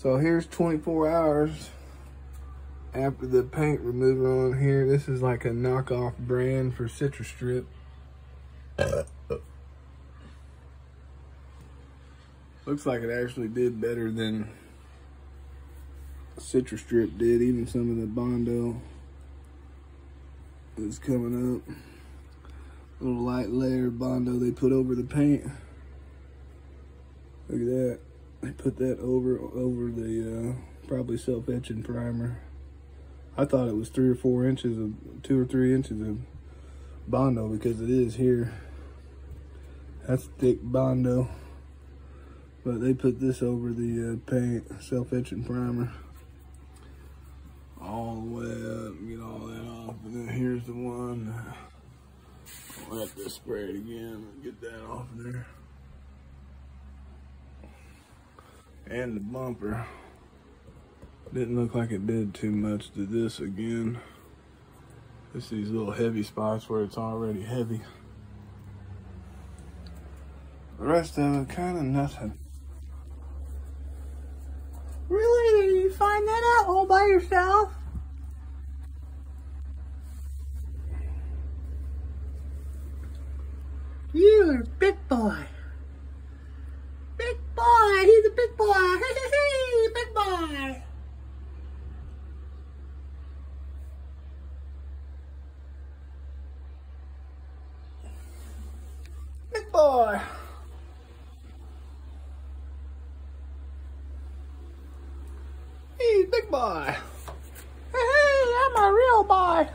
So here's 24 hours after the paint remover on here. This is like a knockoff brand for Citrus Strip. Looks like it actually did better than Citrus Strip did. Even some of the Bondo is coming up. Little light layer Bondo they put over the paint. Look at that. They put that over over the uh, probably self-etching primer. I thought it was three or four inches of two or three inches of Bondo because it is here. That's thick Bondo. But they put this over the uh, paint, self-etching primer. All the way up, get all that off. And then here's the one. I'll have to spray it again and get that off there. And the bumper. Didn't look like it did too much to this again. It's these little heavy spots where it's already heavy. The rest of it, kind of nothing. Really? Did you find that out all by yourself? You're a big boy. Big boy. He's a big boy. big boy. Hey, big boy. Hey, I'm a real boy.